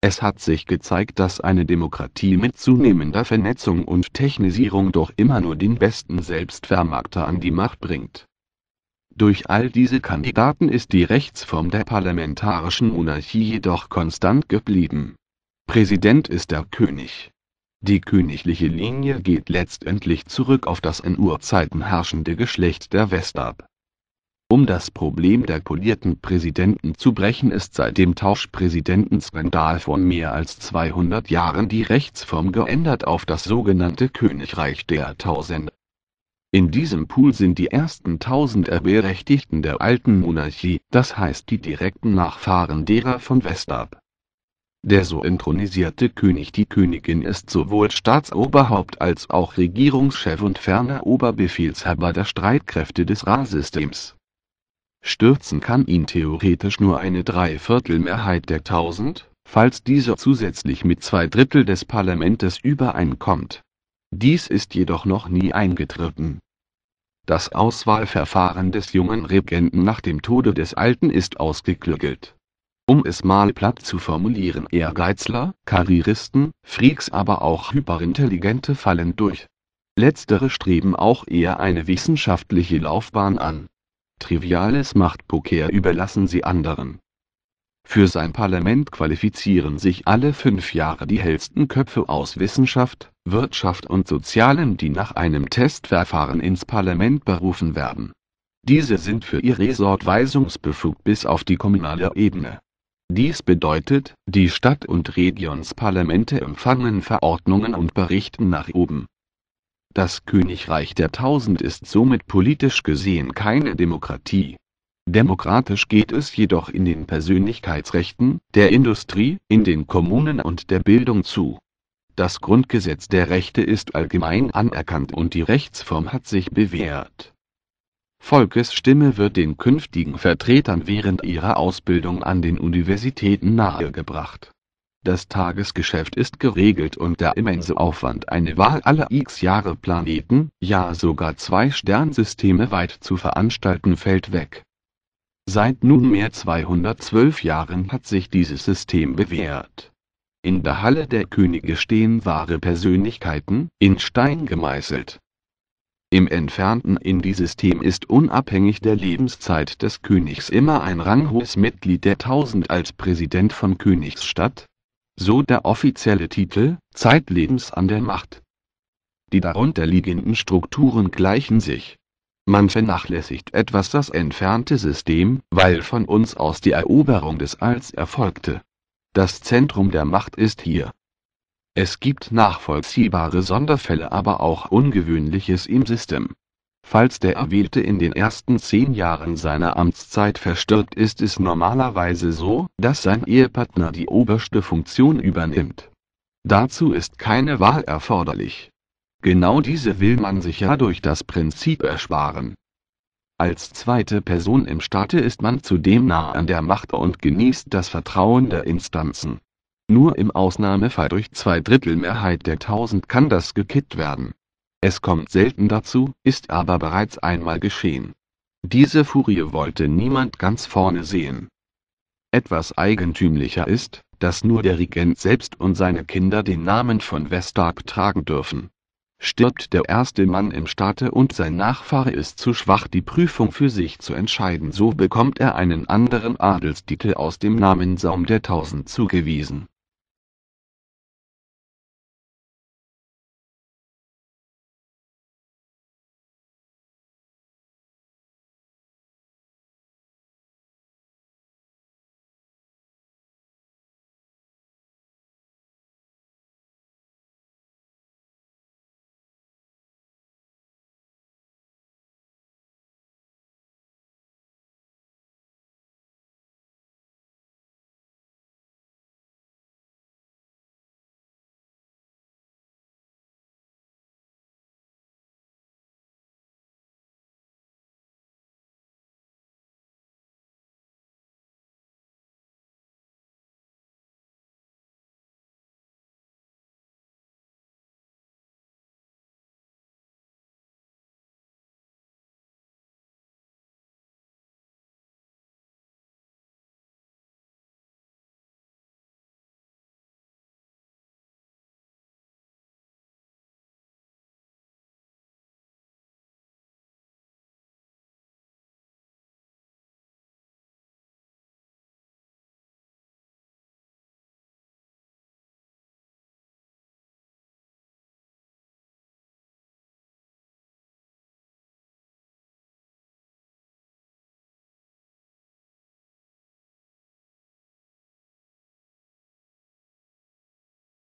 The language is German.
Es hat sich gezeigt, dass eine Demokratie mit zunehmender Vernetzung und Technisierung doch immer nur den besten Selbstvermarkter an die Macht bringt. Durch all diese Kandidaten ist die Rechtsform der parlamentarischen Monarchie jedoch konstant geblieben. Präsident ist der König. Die königliche Linie geht letztendlich zurück auf das in Urzeiten herrschende Geschlecht der Vestab um das Problem der polierten Präsidenten zu brechen ist seit dem Tauschpräsidentenskandal vor mehr als 200 Jahren die Rechtsform geändert auf das sogenannte Königreich der Tausende. In diesem Pool sind die ersten tausend Erberechtigten der alten Monarchie, das heißt die direkten Nachfahren derer von Westab. Der so intronisierte König die Königin ist sowohl Staatsoberhaupt als auch Regierungschef und ferner Oberbefehlshaber der Streitkräfte des Ra-Systems Stürzen kann ihn theoretisch nur eine Dreiviertelmehrheit der Tausend, falls dieser zusätzlich mit zwei Drittel des Parlamentes übereinkommt. Dies ist jedoch noch nie eingetreten. Das Auswahlverfahren des jungen Regenten nach dem Tode des Alten ist ausgeklügelt. Um es mal platt zu formulieren Ehrgeizler, Karrieristen, Freaks aber auch Hyperintelligente fallen durch. Letztere streben auch eher eine wissenschaftliche Laufbahn an Triviales Machtpoker überlassen sie anderen. Für sein Parlament qualifizieren sich alle fünf Jahre die hellsten Köpfe aus Wissenschaft, Wirtschaft und Sozialem die nach einem Testverfahren ins Parlament berufen werden. Diese sind für ihr Resort weisungsbefugt bis auf die kommunale Ebene. Dies bedeutet, die Stadt- und Regionsparlamente empfangen Verordnungen und berichten nach oben das Königreich der Tausend ist somit politisch gesehen keine Demokratie. Demokratisch geht es jedoch in den Persönlichkeitsrechten, der Industrie, in den Kommunen und der Bildung zu. Das Grundgesetz der Rechte ist allgemein anerkannt und die Rechtsform hat sich bewährt. Volkesstimme wird den künftigen Vertretern während ihrer Ausbildung an den Universitäten nahegebracht das Tagesgeschäft ist geregelt und der immense Aufwand eine Wahl aller x Jahre Planeten, ja sogar zwei Sternsysteme weit zu veranstalten fällt weg. Seit nunmehr 212 Jahren hat sich dieses System bewährt. In der Halle der Könige stehen wahre Persönlichkeiten, in Stein gemeißelt. Im entfernten Indie-System ist unabhängig der Lebenszeit des Königs immer ein ranghohes Mitglied der Tausend als Präsident von Königsstadt, so der offizielle Titel, zeitlebens an der Macht. Die darunter liegenden Strukturen gleichen sich. Man vernachlässigt etwas das entfernte System, weil von uns aus die Eroberung des Alls erfolgte. Das Zentrum der Macht ist hier. Es gibt nachvollziehbare Sonderfälle aber auch Ungewöhnliches im System Falls der Erwählte in den ersten zehn Jahren seiner Amtszeit verstirbt ist es normalerweise so, dass sein Ehepartner die oberste Funktion übernimmt. Dazu ist keine Wahl erforderlich. Genau diese will man sich ja durch das Prinzip ersparen. Als zweite Person im Staate ist man zudem nah an der Macht und genießt das Vertrauen der Instanzen. Nur im Ausnahmefall durch Zweidrittelmehrheit der Tausend kann das gekippt werden es kommt selten dazu, ist aber bereits einmal geschehen. Diese Furie wollte niemand ganz vorne sehen. Etwas eigentümlicher ist, dass nur der Regent selbst und seine Kinder den Namen von Westarp tragen dürfen. Stirbt der erste Mann im Staate und sein Nachfahre ist zu schwach die Prüfung für sich zu entscheiden so bekommt er einen anderen Adelstitel aus dem Namensaum der Tausend zugewiesen